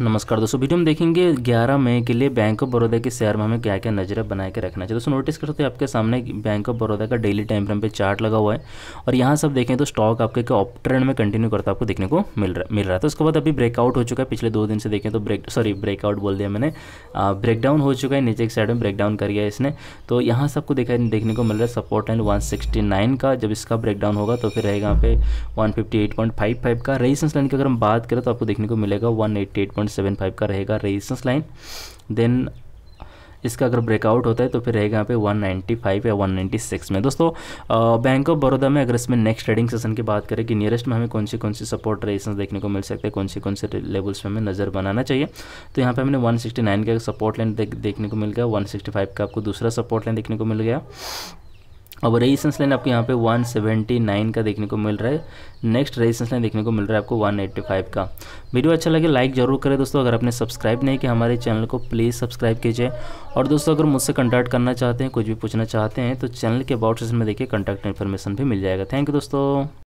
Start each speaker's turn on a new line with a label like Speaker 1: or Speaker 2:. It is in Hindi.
Speaker 1: नमस्कार दोस्तों, वीडियो में देखेंगे 11 मई के लिए बैंक ऑफ़ बड़ौदा के शेयर में हमें क्या क्या नज़र बना के रखना चाहिए दोस्तों नोटिस कर सकते हैं आपके सामने बैंक ऑफ़ बड़ौदा का डेली टाइम फ्रेम पे चार्ट लगा हुआ है और यहाँ सब देखें तो स्टॉक आपके ऑप ट्रेंड में कंटिन्यू करता आपको देखने को मिल रहा मिल रहा है। तो उसके बाद अभी ब्रेकआउट हो चुका है, पिछले दो दिन से देखें तो ब्रेक सॉरी ब्रेकआउट बोल दिया मैंने। ब्रेकडाउन हो चुका है, नीचे एक साइड में ब्रेकडाउन कर गया इसने। तो यहाँ सबको देखा, देखने को मिल रहा है सपोर्ट लाइन वन का, जब इसका ब्रेकडाउन होगा तो फिर रहेगा यहाँ पे वन का। रेजिस्टेंस लाइन की अगर हम बात करें तो आपको देखने को मिलेगा वन का रहेगा रेजिस्टेंस लाइन देन इसका अगर ब्रेकआउट होता है तो फिर रहेगा यहाँ पे 195 या 196 में। दोस्तों बैंक ऑफ़ बड़ौदा में अगर इसमें नेक्स्ट ट्रेडिंग सेशन की बात करें कि नियरेस्ट में हमें कौन सी कौन सी सपोर्ट रेजिस्टेंस देखने को मिल सकते हैं कौन सी कौन से लेवल्स में हमें नज़र बनाना चाहिए। तो यहाँ पे हमने 169 का सपोर्ट लाइन देख, देखने को मिल गया 165 का आपको दूसरा सपोर्ट लाइन देखने को मिल गया। अब रेजिस्टेंस लाइन आपको यहाँ पे 179 का देखने को मिल रहा है। नेक्स्ट रेजिस्टेंस लाइन देखने को मिल रहा है आपको 185 का। वीडियो अच्छा लगे लाइक ज़रूर करें दोस्तों। अगर आपने सब्सक्राइब नहीं किया हमारे चैनल को प्लीज़ सब्सक्राइब कीजिए। और दोस्तों, अगर मुझसे कंटैक्ट करना चाहते हैं, कुछ भी पूछना चाहते हैं तो चैनल के अबाउट सेशन में देखिए कॉन्टैक्ट इन्फॉर्मेशन भी मिल जाएगा। थैंक यू दोस्तों।